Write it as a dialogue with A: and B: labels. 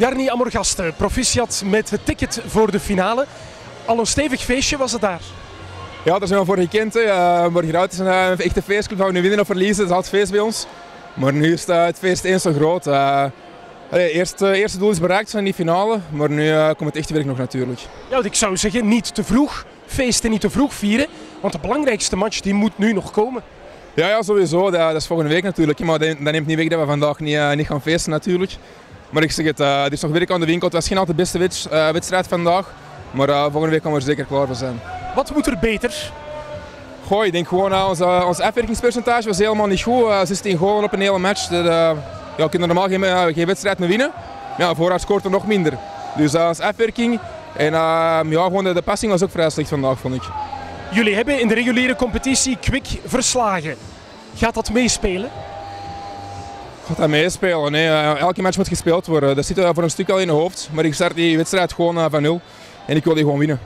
A: Jarni Amorgaste, proficiat met het ticket voor de finale. Al een stevig feestje was het daar.
B: Ja, daar zijn we voor gekend. Uh, Borgerhout is een uh, echte feestclub. Gaan we nu winnen of verliezen, dat is altijd feest bij ons. Maar nu is het feest eens zo groot. Uh, het eerste, eerste doel is bereikt van die finale, maar nu komt het echte werk nog natuurlijk.
A: Ja, ik zou zeggen, niet te vroeg feesten, niet te vroeg vieren. Want de belangrijkste match die moet nu nog komen.
B: Ja, ja sowieso. Dat, is volgende week natuurlijk. Maar dat, neemt niet weg dat we vandaag niet, niet gaan feesten natuurlijk. Maar ik zeg het, er is nog werk aan de winkel. Het was geen altijd de beste wedstrijd vandaag. Maar uh, volgende week gaan we er zeker klaar voor zijn.
A: Wat moet er beter?
B: Goh, ik denk gewoon uh, ons, ons afwerkingspercentage was helemaal niet goed. 16 goals op een hele match. Dat, ja, we kunnen normaal geen, geen wedstrijd meer winnen. Ja, vooruit scoort er nog minder. Dus ons afwerking en ja, gewoon de, de passing was ook vrij slecht vandaag, vond ik.
A: Jullie hebben in de reguliere competitie Kwik verslagen. Gaat dat meespelen?
B: Gaat dat meespelen? Nee, elke match moet gespeeld worden. Dat zit voor een stuk al in het hoofd. Maar ik start die wedstrijd gewoon van nul. En ik wil die gewoon winnen.